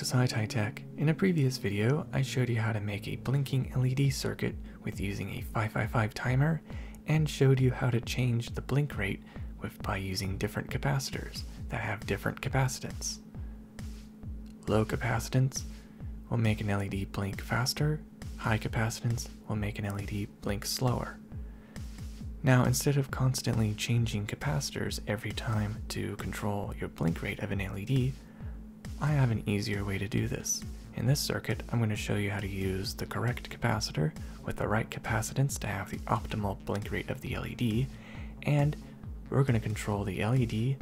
to Tech. In a previous video, I showed you how to make a blinking LED circuit with using a 555 timer and showed you how to change the blink rate with by using different capacitors that have different capacitance. Low capacitance will make an LED blink faster, high capacitance will make an LED blink slower. Now, instead of constantly changing capacitors every time to control your blink rate of an LED, I have an easier way to do this. In this circuit, I'm going to show you how to use the correct capacitor with the right capacitance to have the optimal blink rate of the LED, and we're going to control the LED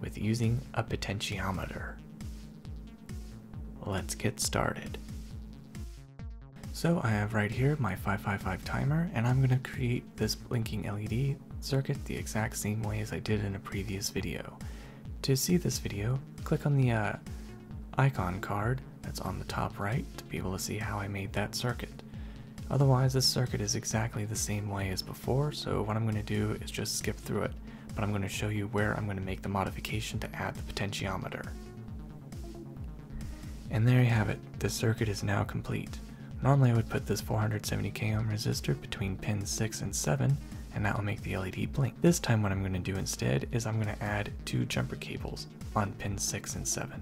with using a potentiometer. Let's get started. So I have right here my 555 timer and I'm going to create this blinking LED circuit the exact same way as I did in a previous video. To see this video, click on the uh, icon card that's on the top right to be able to see how I made that circuit. Otherwise, this circuit is exactly the same way as before, so what I'm going to do is just skip through it, but I'm going to show you where I'm going to make the modification to add the potentiometer. And there you have it, the circuit is now complete. Normally I would put this 470 k ohm resistor between pins 6 and 7 and that will make the LED blink. This time what I'm going to do instead is I'm going to add two jumper cables on pins 6 and 7.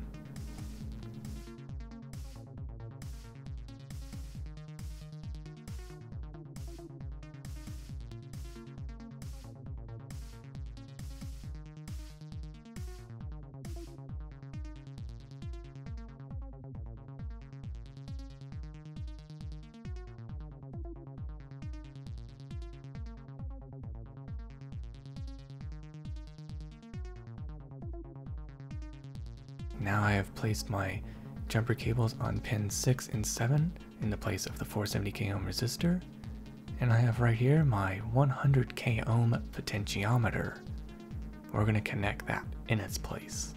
Now I have placed my jumper cables on pins 6 and 7 in the place of the 470k ohm resistor. And I have right here my 100k ohm potentiometer. We're going to connect that in its place.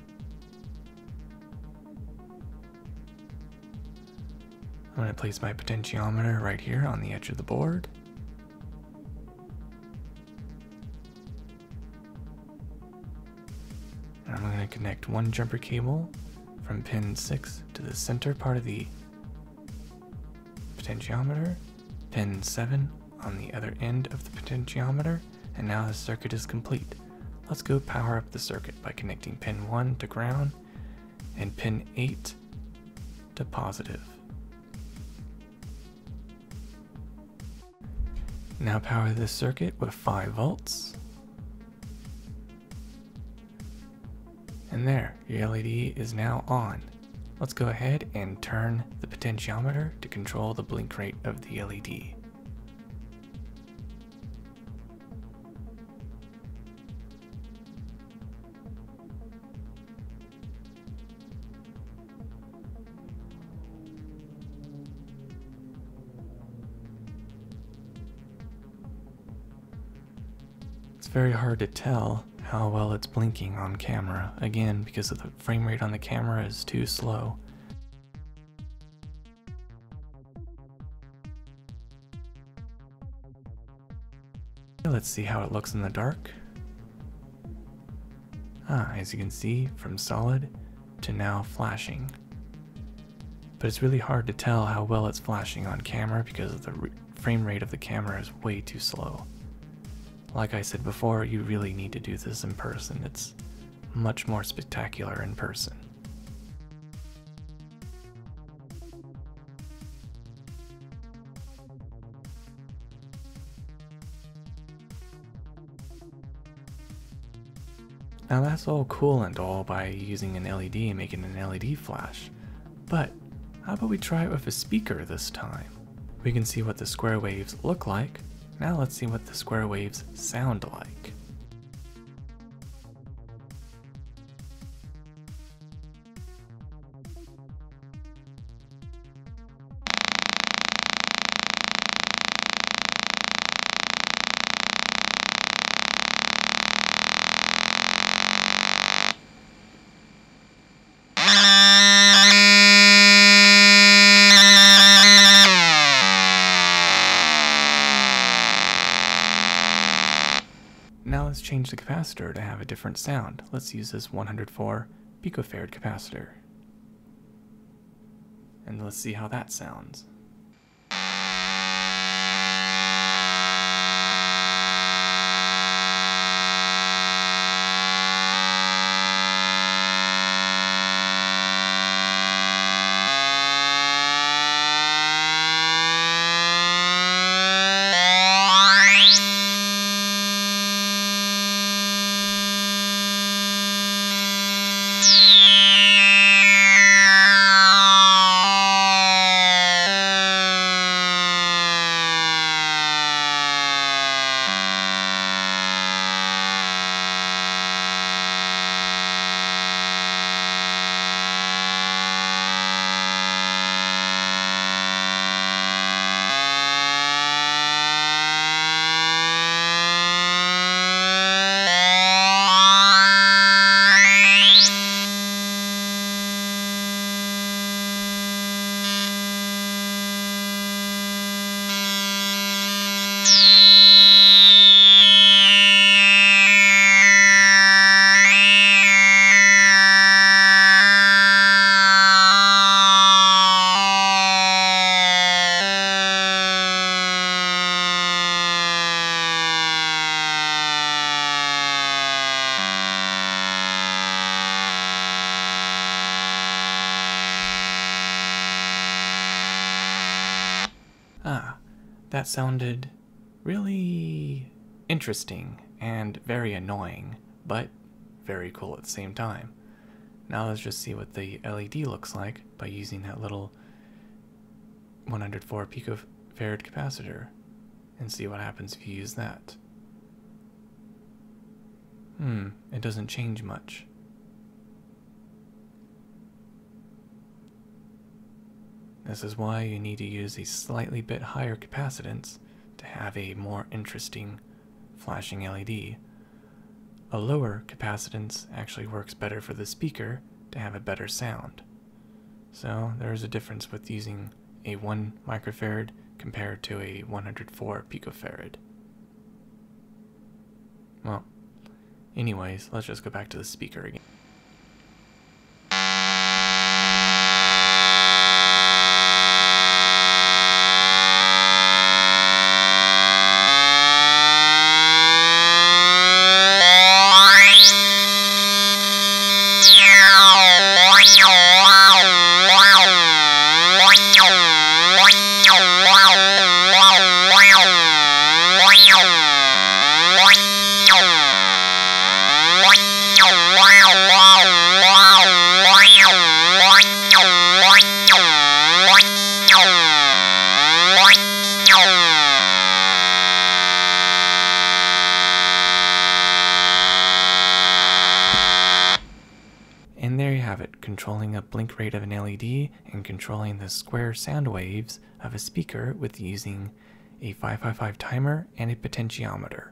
I'm going to place my potentiometer right here on the edge of the board. And I'm going to connect one jumper cable from pin 6 to the center part of the potentiometer, pin 7 on the other end of the potentiometer, and now the circuit is complete. Let's go power up the circuit by connecting pin 1 to ground and pin 8 to positive. Now power this circuit with 5 volts. And there, your LED is now on. Let's go ahead and turn the potentiometer to control the blink rate of the LED. It's very hard to tell how well it's blinking on camera, again because of the frame rate on the camera is too slow. Let's see how it looks in the dark. Ah, as you can see, from solid to now flashing. But it's really hard to tell how well it's flashing on camera because the frame rate of the camera is way too slow. Like I said before, you really need to do this in person. It's much more spectacular in person. Now that's all cool and all by using an LED and making an LED flash, but how about we try it with a speaker this time? We can see what the square waves look like, now let's see what the square waves sound like. change the capacitor to have a different sound. Let's use this 104 picofarad capacitor. And let's see how that sounds. That sounded really interesting and very annoying, but very cool at the same time. Now let's just see what the LED looks like by using that little 104 picofarad capacitor and see what happens if you use that. Hmm, it doesn't change much. This is why you need to use a slightly bit higher capacitance to have a more interesting flashing LED. A lower capacitance actually works better for the speaker to have a better sound. So there is a difference with using a 1 microfarad compared to a 104 picofarad. Well, anyways, let's just go back to the speaker again. Controlling a blink rate of an LED and controlling the square sound waves of a speaker with using a 555 timer and a potentiometer.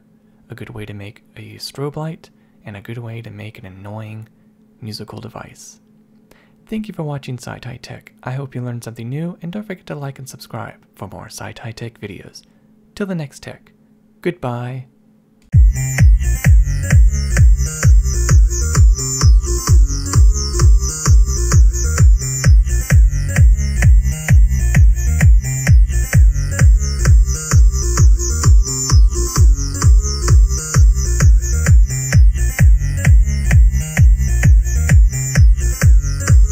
A good way to make a strobe light and a good way to make an annoying musical device. Thank you for watching SciTye Tech. I hope you learned something new and don't forget to like and subscribe for more SciTye Tech videos. Till the next tech, goodbye.